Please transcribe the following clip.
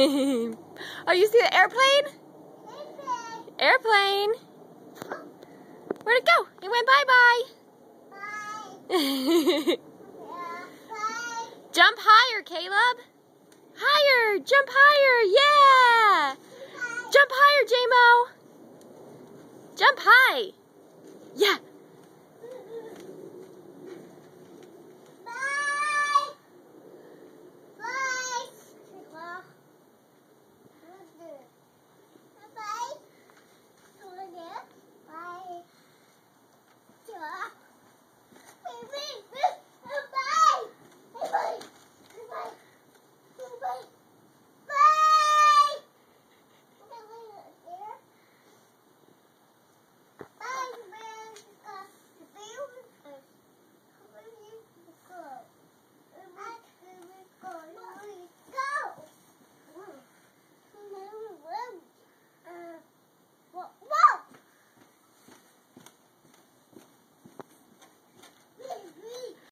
oh, you see the airplane? Airplane. Where'd it go? It went bye-bye. Jump higher, Caleb. Higher. Jump higher. Yeah. Jump higher, Jamo. Jump high. yeah.